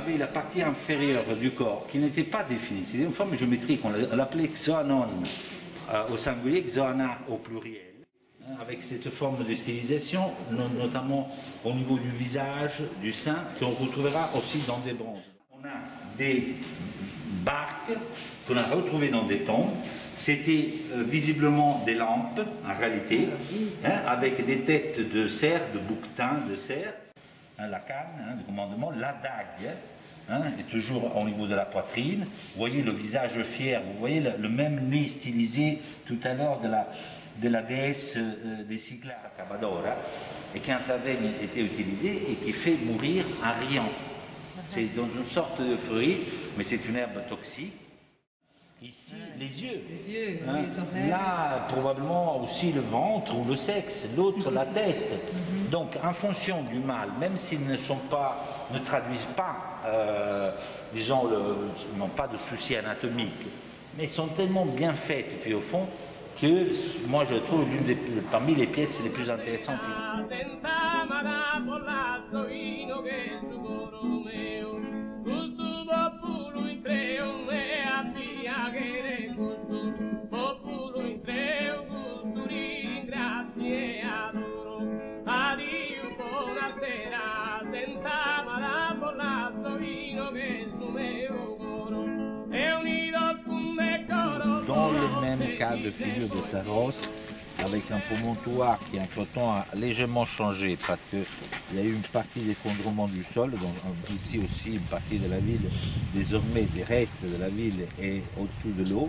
avait la partie inférieure du corps qui n'était pas définie. C'était une forme géométrique, on l'appelait xoanon euh, au singulier, xoana au pluriel hein, avec cette forme de stylisation, notamment au niveau du visage, du sein, qu'on retrouvera aussi dans des bronzes. On a des barques qu'on a retrouvées dans des tombes. C'était euh, visiblement des lampes, en réalité, hein, avec des têtes de cerf, de bouquetin, de cerf, hein, la canne de commandement, la dague, Hein, et toujours au niveau de la poitrine. Vous voyez le visage fier, vous voyez le, même nez stylisé tout à l'heure de la, de la déesse euh, des Cyclas, Cabadora, et qu'un savaigne était utilisé et qui fait mourir un riant. C'est dans une sorte de fruit, mais c'est une herbe toxique. Ici, les yeux. Les yeux, hein? Là, probablement aussi le ventre ou le sexe, l'autre la tête. Mhm. Donc, en fonction du mal, même s'ils ne sont pas, ne traduisent pas, euh, disons, n'ont pas de soucis anatomiques, mais sont tellement bien faites, puis au fond, que moi je trouve l'une des, parmi les pièces les plus intéressantes. Dans le même cas de figure de Taros, avec un promontoire qui entre-temps a légèrement changé parce qu'il y a eu une partie d'effondrement du sol, donc ici aussi une partie de la ville, désormais des restes de la ville est au-dessous de l'eau,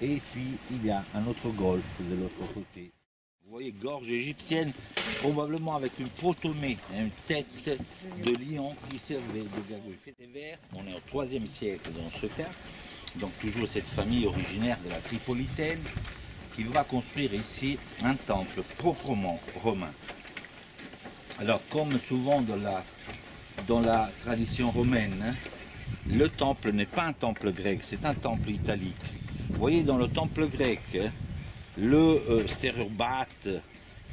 et puis il y a un autre golfe de l'autre côté. Voyez, gorge égyptienne, probablement avec une protomée, une tête de lion qui servait de gargouille. On est au 3e siècle dans ce cas, donc toujours cette famille originaire de la Tripolitaine, qui va construire ici un temple proprement romain. Alors comme souvent dans la, tradition romaine, hein, le temple n'est pas un temple grec, c'est un temple italique. Vous voyez dans le temple grec, le euh, stérobate,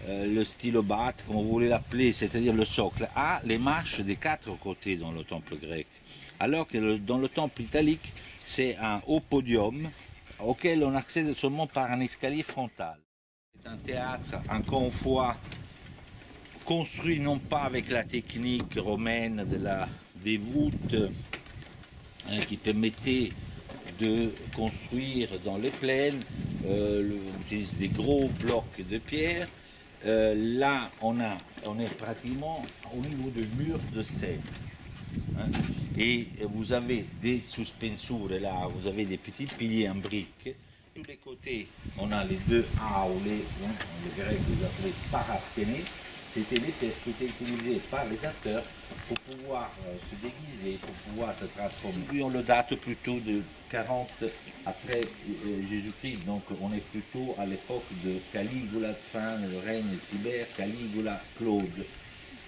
euh, le stylobate, comme vous voulez l'appeler, c'est-à-dire le socle, a les marches des quatre côtés dans le temple grec. Alors que dans le temple italique, c'est un haut podium auquel on accède seulement par un escalier frontal. C'est un théâtre, encore une fois, construit non pas avec la technique romaine de la, des voûtes hein, qui permettait de construire dans les plaines, euh, on utilise des gros blocs de pierre. Euh, là, on, a, on est pratiquement au niveau de murs de sève. Hein. Et vous avez des suspensures là, vous avez des petits piliers en briques. Tous les côtés, on a les deux aulés, hein, les Grecs vous appelez paraskene. C'était des pièces qui étaient utilisées par les acteurs pour pouvoir euh, se déguiser, pour pouvoir se transformer. on le date plutôt de 40 après euh, Jésus-Christ, donc on est plutôt à l'époque de Caligula, fin le règne de Tibère, Caligula, Claude.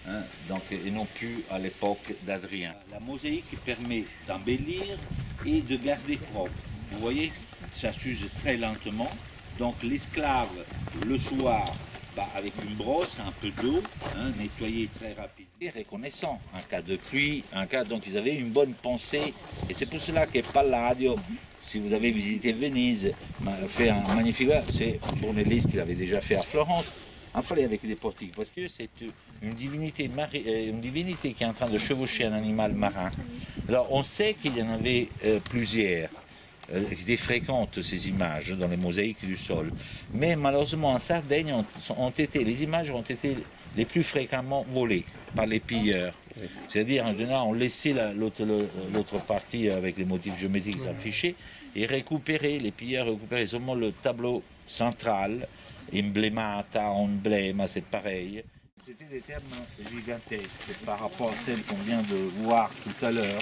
Hein, donc, et non plus à l'époque d'Adrien. La mosaïque permet d'embellir et de garder propre. Vous voyez, ça s'use très lentement. Donc l'esclave, le soir, bah, avec une brosse, un peu d'eau, hein, nettoyer très rapide. Et reconnaissant, en cas de pluie, en cas, donc ils avaient une bonne pensée. Et c'est pour cela que Palladio, si vous avez visité Venise, fait un magnifique, c'est Brunelleschi qui l'avait déjà fait à Florence, après avec des portiques, parce que c'est une divinité, euh, une divinité qui est en train de chevaucher un animal marin. Alors on sait qu'il y en avait euh, plusieurs, étaient fréquentes ces images dans les mosaïques du sol. Mais malheureusement en Sardaigne, ont, été, les images ont été les plus fréquemment volées par les pilleurs. C'est-à-dire, en général, on laissait l'autre partie avec les motifs géométriques affichés et récupérer, les pilleurs récupéraient seulement le tableau central, emblémata, emblème, c'est pareil. C'était des termes gigantesques par rapport à celles qu'on vient de voir tout à l'heure.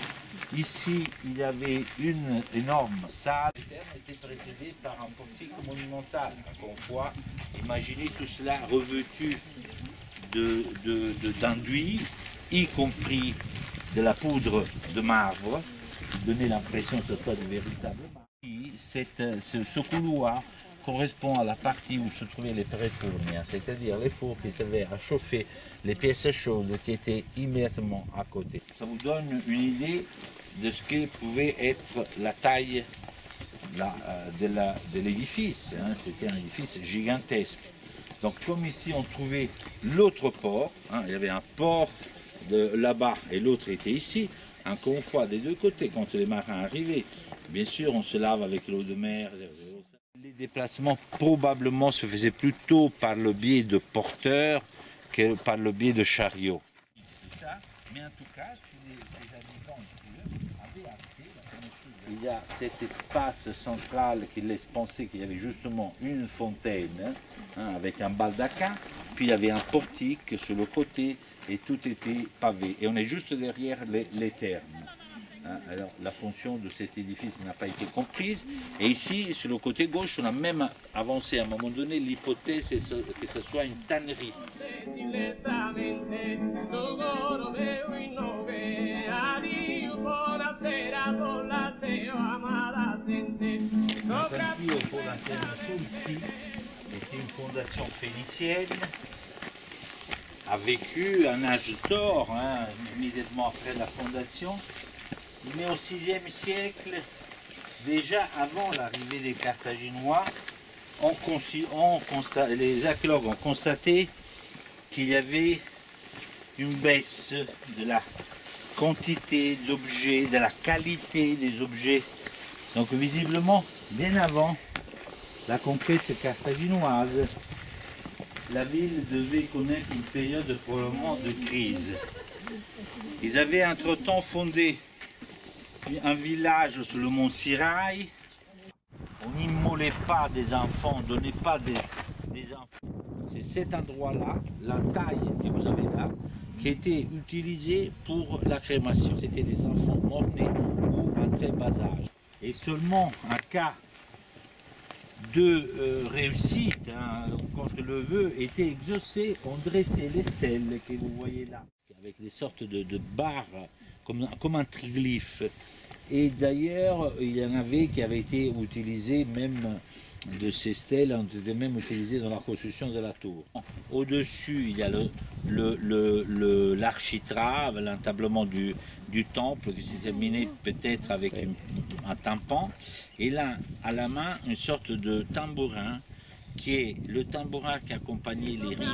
Ici, il y avait une énorme salle. Les termes étaient précédés par un portique monumental. Une fois, imaginez tout cela revêtu d'enduit, de, de, y compris de la poudre de marbre, qui donnait l'impression que ce soit de véritable marbre. ce couloir correspond à la partie où se trouvaient les préfourniers, c'est-à-dire les fours qui servaient à chauffer les pièces chaudes qui étaient immédiatement à côté. Ça vous donne une idée de ce que pouvait être la taille euh, de l'édifice. Hein. C'était un édifice gigantesque. Donc comme ici on trouvait l'autre port, hein, il y avait un port là-bas et l'autre était ici, un confort des deux côtés quand les marins arrivaient. Bien sûr, on se lave avec l'eau de mer. Les déplacements probablement se faisaient plutôt par le biais de porteurs que par le biais de chariots. Mais en tout cas, ces habitants avaient accès, il y a cet espace central qui laisse penser qu'il y avait justement une fontaine hein, avec un baldaquin, puis il y avait un portique sur le côté et tout était pavé. Et on est juste derrière les, les thermes. Hein, alors la fonction de cet édifice n'a pas été comprise. Et ici, sur le côté gauche, on a même avancé à un moment donné l'hypothèse que ce soit une tannerie. était une fondation phénicienne a vécu un âge d'or, hein, immédiatement après la fondation. Mais au VIe siècle, déjà avant l'arrivée des Carthaginois, les archéologues ont constaté qu'il y avait une baisse de la quantité d'objets, de la qualité des objets. Donc visiblement, bien avant la conquête carthaginoise, la ville devait connaître une période probablement de crise. Ils avaient entre-temps fondé un village sur le mont Sirail. On n'immolait pas des enfants, on ne donnait pas des, enfants. C'est cet endroit-là, la taille que vous avez là, qui était utilisée pour la crémation. C'était des enfants morts-nés ou un très bas âge. Et seulement un cas de euh, réussite, hein, quand le vœu était exaucé, on dressait les stèles que vous voyez là, avec des sortes de, barres, comme, comme un triglyphe. Et d'ailleurs, il y en avait qui avaient été utilisés même de ces stèles ont été même utilisées dans la construction de la tour. Au-dessus, il y a l'architrave, le, l'entablement du, du, temple qui s'est terminé peut-être avec un tympan. Et là, à la main, une sorte de tambourin qui est le tambourin qui accompagnait les rites.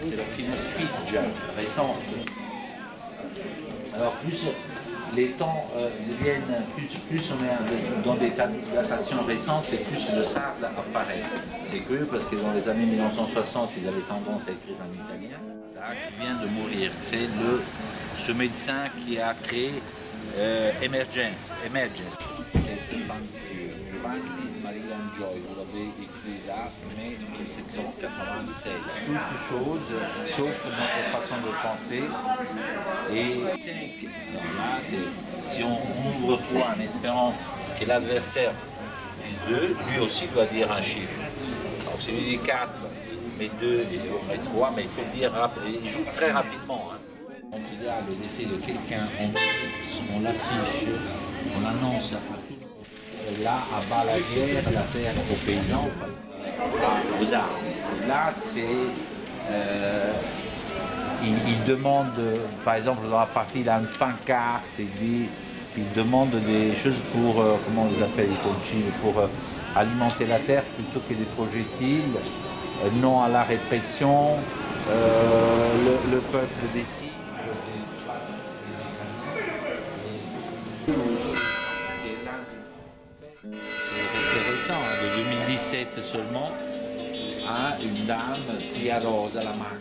C'est la film Speed récente. Alors plus les temps euh, deviennent, plus, plus on est dans des datations récentes et plus le sarde apparaît. C'est curieux parce que dans les années 1960, ils avaient tendance à écrire en italien. Qui vient de mourir, c'est ce médecin qui a créé euh, Emergence. Emergence. Joy, vous l'avez écrit là, mai 1796. Quelque chose, sauf notre façon de penser. Et 5, là, si on ouvre 3 en espérant que l'adversaire dise 2, lui aussi doit dire un chiffre. Donc si lui dit 4, mais 2 et 3, mais il faut dire, il joue très rapidement. Hein. On dit là le décès de quelqu'un, on, on l'affiche, on annonce à tout là, à bas la guerre, la terre aux paysans, aux arbres. Là, c'est. Euh, il, demande, par exemple, dans la partie, il a une pancarte, il dit, il demande des choses pour, euh, comment on les appelle les pour euh, alimenter la terre plutôt que des projectiles, non à la répression, le, le, peuple décide. Hein, de 2017 seulement, à une dame Tia Rosa la main.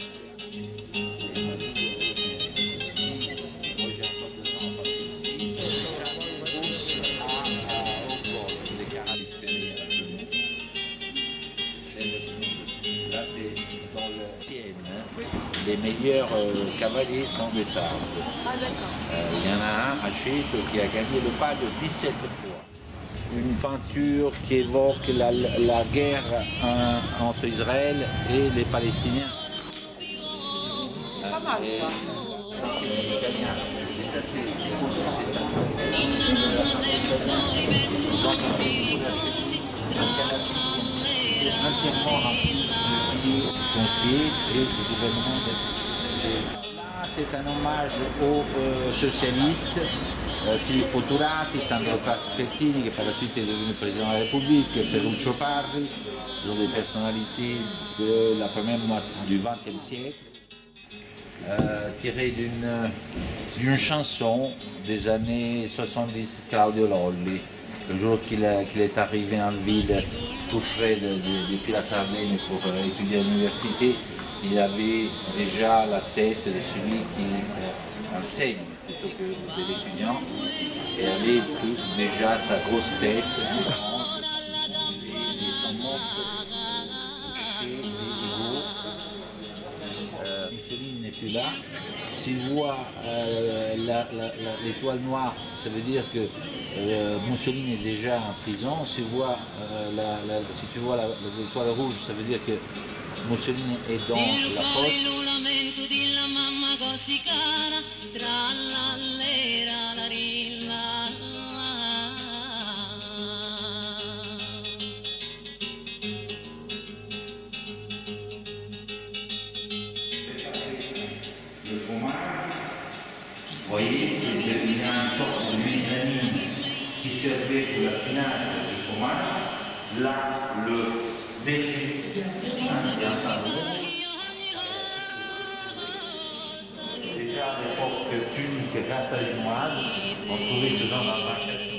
les meilleurs euh, cavaliers sont des sabres. Ah, euh, il y en a un, Hachette, qui a gagné le pas de 17 fois une peinture qui évoque la, guerre entre Israël et les Palestiniens. mal ça. Et foncier gouvernement c'est un hommage aux euh, socialistes, euh, Filippo Turati, Sandro Pettini, qui par la suite est devenu président de la République, Ferruccio Parri, ce sont des personnalités de la première moitié du XXe siècle euh, tiré d'une chanson des années 70, Claudio Lolli. Le jour qu'il est arrivé en ville, tout frais de- de- depuis la Sardaigne pour euh, étudier à l'université, il avait déjà la tête de celui qui euh, enseigne plutôt que de l'étudiant, et avait déjà sa grosse tête, et euh, n'est plus là. S'il voit euh, l'étoile noire, ça veut dire que euh, Mussolini est déjà en prison. Si, voit, la- si tu vois l'étoile rouge, ça veut dire que Mussolini est dans la ce genre d'embarcation.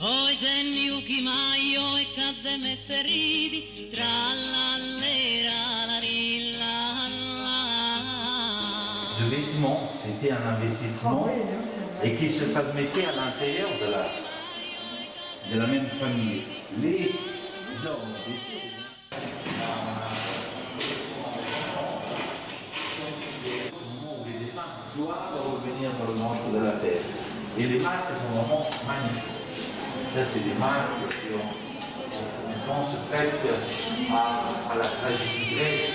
Oi e cadde tra l'allera la rilla de vêtements, c'était un investissement et qui se transmettait à l'intérieur de la, de la même famille. Les hommes, bien sûr, au moment où les femmes doivent revenir dans le ventre de la Et les masques sont vraiment magnifiques. Ça, c'est des masques qui ont, on pense presque à, à la tragédie grecque,